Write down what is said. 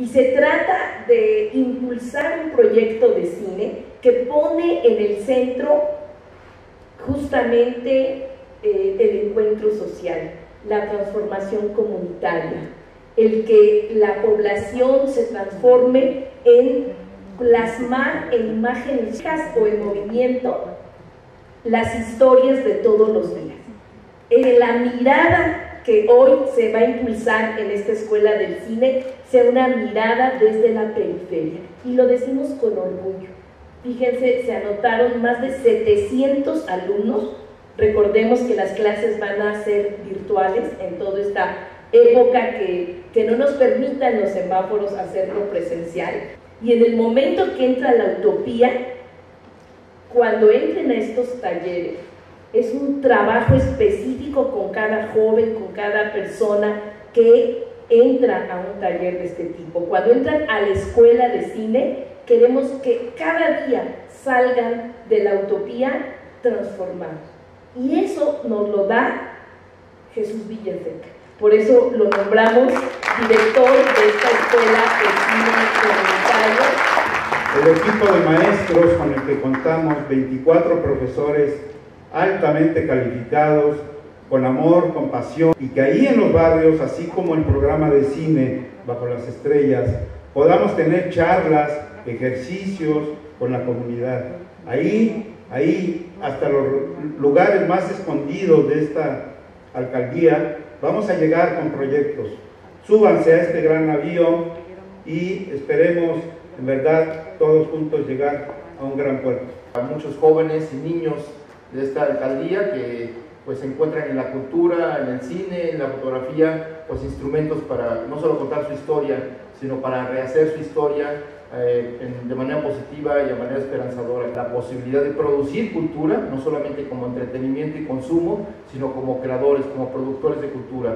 Y se trata de impulsar un proyecto de cine que pone en el centro justamente eh, el encuentro social, la transformación comunitaria, el que la población se transforme en plasmar en imágenes o en movimiento las historias de todos los días. En la mirada que hoy se va a impulsar en esta escuela del cine sea una mirada desde la periferia. Y lo decimos con orgullo. Fíjense, se anotaron más de 700 alumnos. Recordemos que las clases van a ser virtuales en toda esta época que, que no nos permitan los semáforos hacerlo presencial. Y en el momento que entra la utopía, cuando entren a estos talleres, es un trabajo específico con cada joven, con cada persona que entra a un taller de este tipo. Cuando entran a la escuela de cine, queremos que cada día salgan de la utopía transformados. Y eso nos lo da Jesús Villaseca. Por eso lo nombramos director de esta escuela de cine comunitario el equipo de maestros con el que contamos, 24 profesores altamente calificados, con amor, con pasión, y que ahí en los barrios, así como el programa de cine bajo las estrellas, podamos tener charlas, ejercicios con la comunidad. Ahí, ahí, hasta los lugares más escondidos de esta alcaldía, vamos a llegar con proyectos. Súbanse a este gran navío y esperemos en verdad todos juntos llegar a un gran puerto. A muchos jóvenes y niños de esta alcaldía que pues se encuentran en la cultura, en el cine, en la fotografía, pues instrumentos para no solo contar su historia, sino para rehacer su historia eh, de manera positiva y de manera esperanzadora. La posibilidad de producir cultura, no solamente como entretenimiento y consumo, sino como creadores, como productores de cultura.